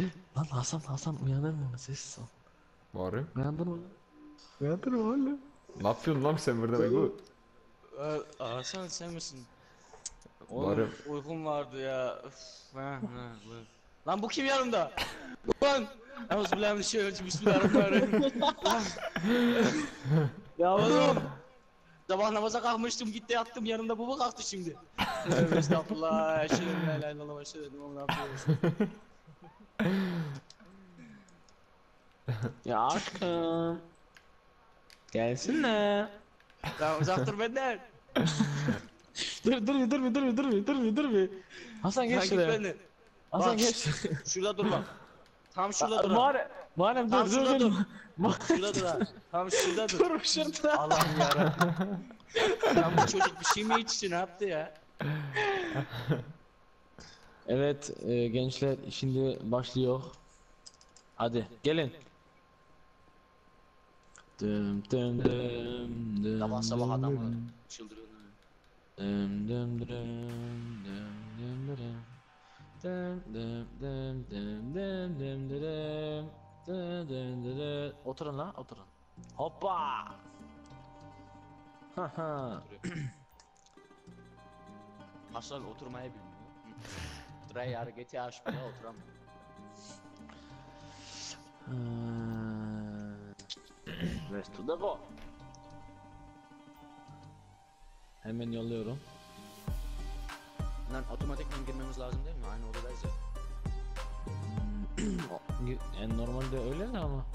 Lan Hasan Hasan uyanır mı? Sessiz ol. Varım. Uyandın mı? Uyandın mı oğlum? Ne yapıyorsun lan sen burada Ego? Ee, Hasan sen misin? Oğlum Varım. uykum vardı ya. Üf, ha, ha, lan. Lan bu kim yanımda? Lan! Euzubillahimineşşeytanirracim. Bismillahirrahmanirrahim. Lan. ya oğlum. Sabah namaza kalkmıştım gitti yattım yanımda bu mu kalktı şimdi? Estağfurullah. Eşhedü en la ilahe illallah ve eşhedü enne Muhammeden Ya aşkım. Gelsene. Lan uzak dur benden. Dur dur bir dur bir dur bir dur bir dur bir dur bir. Hasan geç şuraya. benden. Hasan Bak, geç. Şurada dur bak. Tam şurada dur. ha. Muharrem. Muharrem Tam dur şurada dur dur. dur. Şurada dur ha. Tam şurada dur. Dur şurada. Allah'ım yarabbim. Lan bu çocuk bir şey mi içti ne yaptı ya? Evet e, gençler şimdi başlıyor. Hadi gelin. Dım dım dım dım Sabah sabah adamı çıldırıyor. Dım dım dım dım dım dım. Dım dım dım dım dım dım dım. Dım dım dım. Oturun lan oturun. Hoppa. Ha ha. Hasan oturmayı bilmiyor. Dray hareketi açmıyor oturamıyor. Rest to the go. Hemen yolluyorum. Lan otomatikman girmemiz lazım değil mi? Aynı odadayız ya. Yani normalde öyle de ama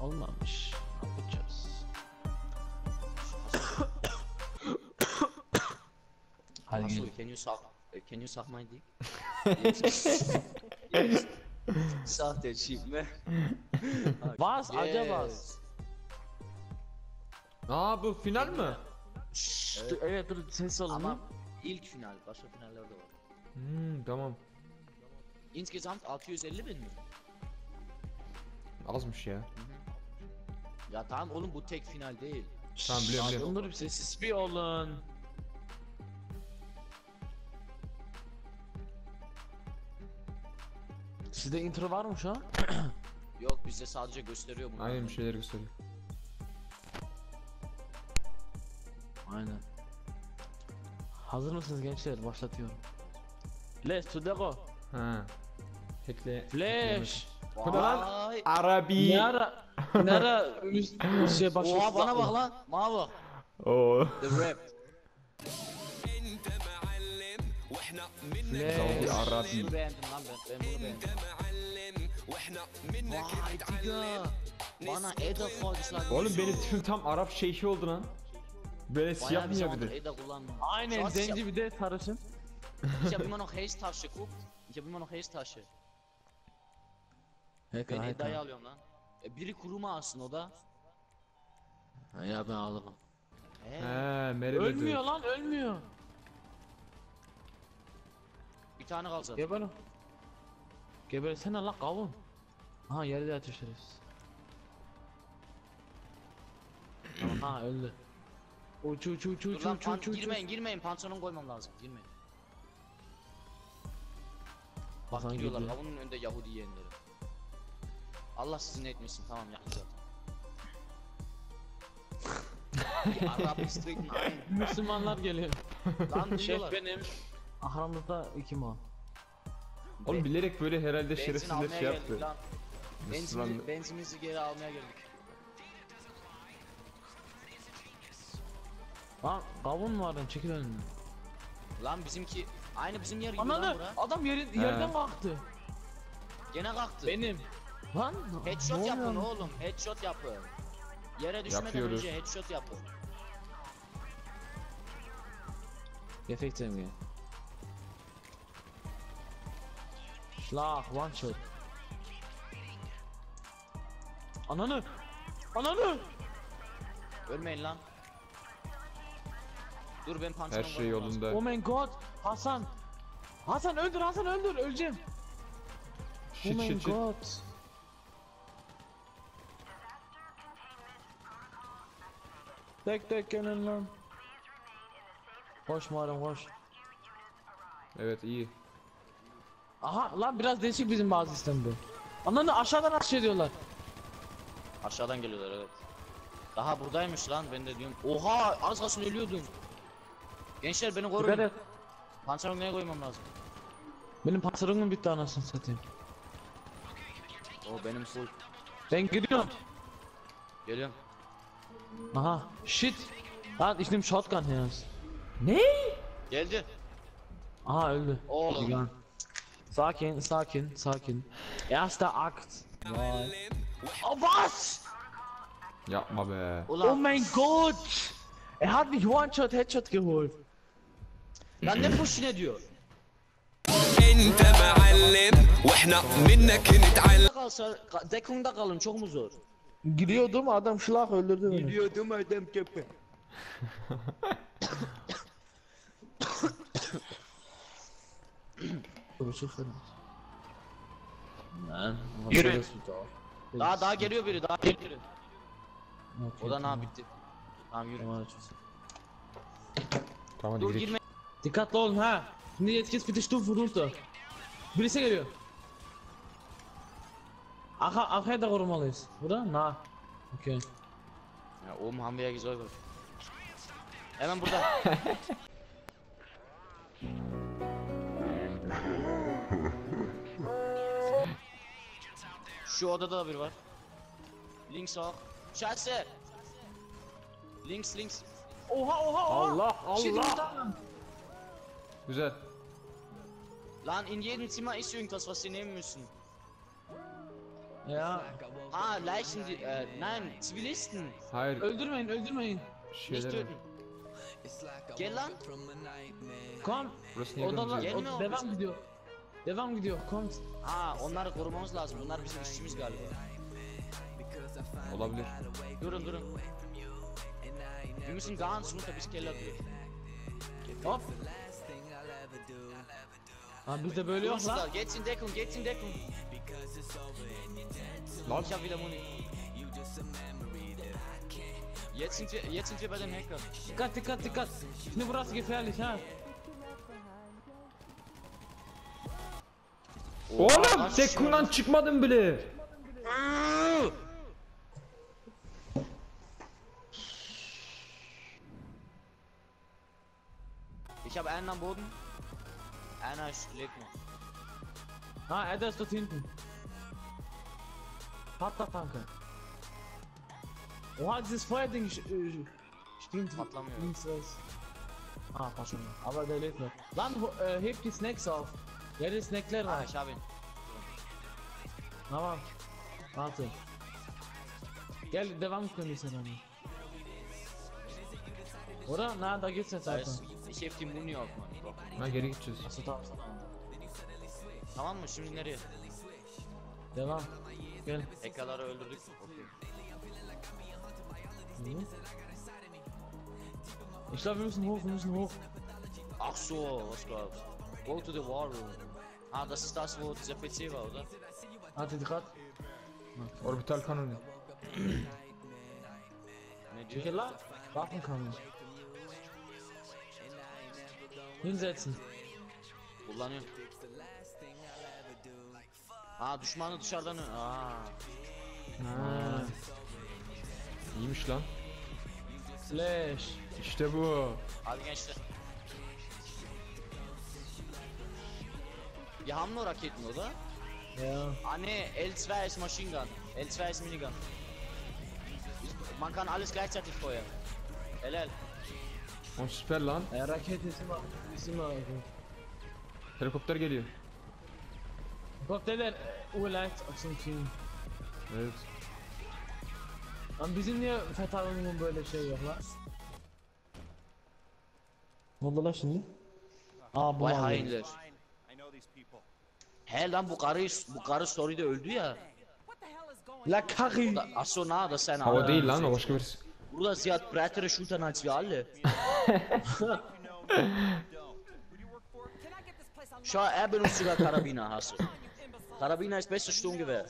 olmamış. Ne yapacağız? Hadi Hasan gel. can you suck, eh, can you suck my dick? Sahte çift mi? Bas Yes. acaba bas. Aa bu final mi? Evet. evet dur ses olun. Ama ilk final, başka finallerde var. Hmm tamam. Insgesamt 650 bin mi? Azmış ya. Ya tamam oğlum bu tek final değil. Tamam biliyorum Şşş, biliyorum. Dur bir sessiz bir olun. Sizde intro var mı şu an? Yok bizde sadece gösteriyor bunu. Aynen bir şeyler gösteriyor. Aynen. Hazır mısınız gençler? Başlatıyorum. Let's to the go. Ha. Hackle. Flash. Vay. Arabi. Ne ara? Ne ara? üst- şey başlattı. Oha bana bak lan. Bana bak. Oo. The rap. Saudi Arabi. Bunu beğendim lan ben. Ben bunu beğendim. Vay diga. Bana Eda koymuşlar. Oğlum benim tipim tam Arap şeyhi oldu lan. Böyle siyah mı ya zamandır bir de? Eda kullanmıyorum. Aynen zenci bir de sarışın. Ich habe immer noch Haze-Tasche, guck. Ich habe immer noch Haze-Tasche. Ben Eda'yı alıyorum lan. E, biri kuruma alsın o da. Ya ben alırım. He. He. Ölmüyor lan ölmüyor. Bir tane kalacak. Geber. Gebersene lan kavun. Ha yerde şerefsiz. ha öldü. Uç uç uç Dur uç lan uç pan- uç uç. girmeyin girmeyin pantolon koymam lazım girmeyin. Bak Hasan giriyorlar gidiyor. kavunun önünde Yahudi yeğenleri. Allah sizin etmesin tamam yakın zaten. Arap Street Nine. Müslümanlar geliyor. Lan Şef duyuyorlar. benim. Ahramızda iki mal. Oğlum bilerek böyle herhalde Benzin şerefsizler almaya şey geldik yaptı. lan. Müslüman- Benzin, benzinimizi geri almaya geldik. Lan kavun mu var çekil önünden. Lan bizimki aynı bizim yer gibi lan Ananı bura. adam yerin, yerden kalktı. Gene kalktı. Benim. Lan Headshot ne yapın oluyor? oğlum. Headshot yapın. Yere düşmeden Yapıyoruz. önce headshot yapın. Gefekt mi? Schlag, one shot. Ananı! Ananı! Ölmeyin lan. Dur ben pantolon Her şey yolunda. Oh my god! Hasan! Hasan öldür, Hasan öldür, öleceğim. Oh my god! Shit shit shit. Tek tek gelin lan. Koş Muharrem koş. Evet iyi. Aha lan biraz değişik bizim bazı sistemde. Anladın aşağıdan aşağı ediyorlar. Aşağıdan geliyorlar evet. Daha buradaymış lan ben de diyorum. Oha az kalsın ölüyordum. Gençler beni Dikkat koruyun. et. Pançeronu neye koymam lazım? Benim patronum bitti anasını satayım. O benim full. Ben gidiyorum. Geliyorum. Aha shit. Lan nehme shotgun her. Ne? Geldi. Aha öldü. Oğlum. Egal. Sakin, sakin, sakin. Erster Akt. Vay. Oh was? Yapma be. Oh Ulan mein Gott! Er hat mich One-Shot, Headshot geholt. lan ne push ne diyor? انت معلم واحنا منك نتعلم Kalsa ka- Deckung'da kalın çok mu zor? Gidiyordum adam şılak öldürdü beni. Biliyordum adam köpe. Lan. Yürü. Daha daha geliyor biri daha geliyor biri. Okay, O da ne tamam. bitti. Tamam yürü. Tamam. Tamam Dur girme. Dikkatli olun ha. Şimdi bitte Stufe runter. Birisi geliyor. Arka, arkaya da korumalıyız. Burada? Na. Okay. Ya oğlum hamburger güzel bak. Hemen burada. Şu odada da biri var. Links sağ. Scheiße. Links links. Oha oha oha. Allah Shit, Allah. Güzel. Lan in jedem Zimmer ist irgendwas, was sie nehmen müssen. Ya. Ah, Leichen, die, äh, nein, Zivilisten. Hayır. Öldürmeyin öldürmeyin. Nicht Şeyler. töten. Gel lan. Kom. Burası niye Odalar, o, devam gidiyor. Devam gidiyor. Kom. Ha, onları korumamız lazım. Bunlar bizim işçimiz galiba. Olabilir. Durun durun. Wir müssen ganz runter bis Keller durch. Hop. Ha bizde böyle yok lan. da, geht's in Deckung, geht's in Deckung. Lan. Ich hab wieder Muni. Jetzt sind wir, jetzt sind wir bei den Hackern. Dikkat dikkat dikkat. Şimdi burası gefährlich ha. Oğlum Tekkun'dan çıkmadım bile. Ich habe einen am Boden. Einer ist lebt noch. Ha er ist dort hinten. Patlatanke. Oha dieses Feuerding äh, stimmt. Patlamıyor. Links rechts. Ah patlamıyor. Aber der lebt noch. Ho- äh, hebt die Snacks auf. Rein. ich habe ihn. Tamam. Warte. Gel devam können sen weiter. ist, ich heb die Muni auf, Mann. Ha geri gideceğiz. Achso tamam tamam. Tamam mı? Şimdi nereye? Devam. Gel. Hackerları öldürdük. Mhm. Ich glaube wir müssen hoch, wir müssen hoch. Ach so, was? Go to the war room. Ah, das ist das, wo dieser PC war, oder? Warte dikkat. Orbital kanonu. Ne diyor? Çekil lan. Waffenkammer. Hinsetzen. Kullanıyorum. Aa düşmanı dışarıdan Aa. Ha. İyiymiş lan. Slash. İşte bu. Hadi gençler. Wir haben nur Raketen, oder? Ja. Ah ne, L2 ist Machine Gun. L2 ist Minigun. Man kann alles gleichzeitig feuern. LL. On süper lan. Rakete ist immer, ist immer gut. Helikopter geliyor. Kokteller Urleicht aus dem Team. Evet. Lan bizim niye Fethalı'nın böyle şey yok lan? Ne oldu lan şimdi? Aa bu Vay hainler. He lan bu karı bu karı story'de öldü ya. La Kari. Da, ach so na, das ist seine Ha o değil lan o başka birisi. Bruder, sie hat breitere Schultern als wir alle. Schau, er benutzt sogar Karabiner, hast du. Karabiner ist bestes Sturmgewehr.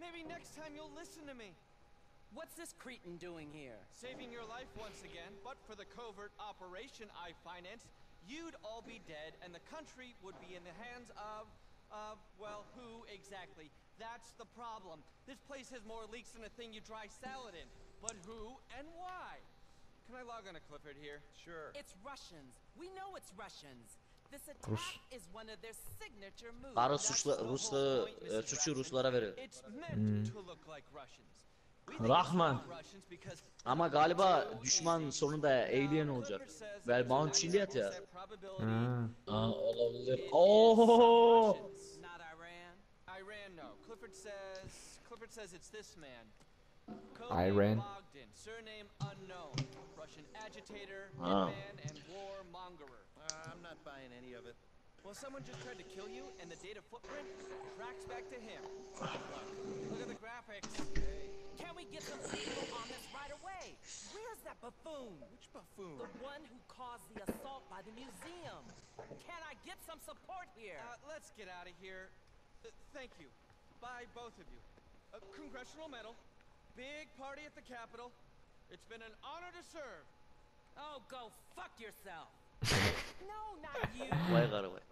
Maybe next time you'll listen to me. What's this cretin doing here? Saving your life once again, but for the covert operation I financed, you'd all be dead and the country would be in the hands of, of, well, who exactly? That's the problem. This place has more leaks than a thing you dry salad in. But who and why? Can I log on to Clifford here? Sure. It's Russians. We know it's Russians. This attack Rus. is one of their signature moves. Para That's suçla the point, e, eh, suçu Ruslara veriyor. It's meant hmm. to look like Russians. Rahman. Ama galiba düşman sonunda alien olacak. Ve Mount Chiliad ya. Ha. Aa olabilir. Oo! Iran. Iran, no. Clifford says. Clifford says it's this man. Iran. Bogdan, surname unknown. Russian agitator, hitman, and warmongerer. Uh, I'm not buying any of it. Well, someone just tried to kill you, and the data footprint tracks back to him. Look, look at the graphics. Where's that buffoon? Which buffoon? The one who caused the assault by the museum. Can I get some support here? Uh, let's get out of here. Uh, thank you. Bye, both of you. Uh, congressional medal. Big party at the Capitol. It's been an honor to serve. oh, go fuck yourself. no, not you. Vay karı vay.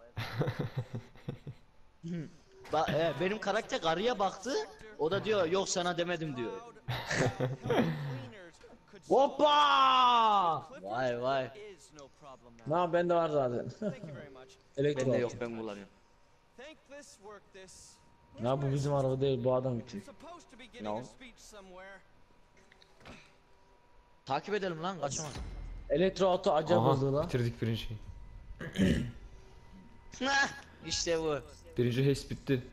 Ba e, benim karakter karıya baktı. O da diyor yok sana demedim diyor. Hoppa! Vay vay. No, bende var zaten. Thank you very much. Elektro. Bende yok ben kullanıyorum. Ya bu bizim araba değil bu adam için. No. Takip edelim lan kaçma. Elektro auto acaba hızlı lan. bitirdik birinciyi. işte bu. Birinci haste bitti.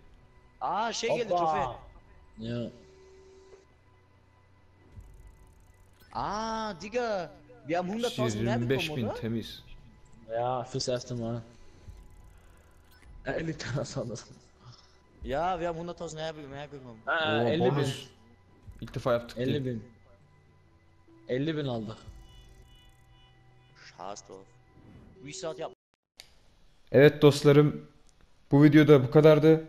Aa şey geldi Hoppa. trofe. Ya. Aa diga. Wir haben 100.000 mehr 125 bekommen bin oder? temiz. Ya fürs erste Mal. Ya 50 tane. Ja, wir haben 100.000 mehr, mehr bekommen. Ha, Oo, 50 bin. bonus. İlk defa yaptık 50 diye. bin. 50 bin aldık. Scheiß drauf. Restart yap. Evet dostlarım bu videoda bu kadardı.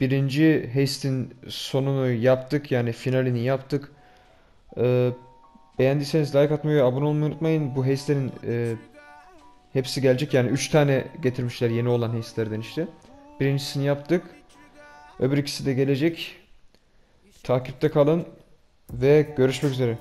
Birinci haste'in sonunu yaptık yani finalini yaptık. Ee, beğendiyseniz like atmayı abone olmayı unutmayın. Bu haste'lerin e, hepsi gelecek yani 3 tane getirmişler yeni olan haste'lerden işte. Birincisini yaptık. Öbür ikisi de gelecek. Takipte kalın ve görüşmek üzere.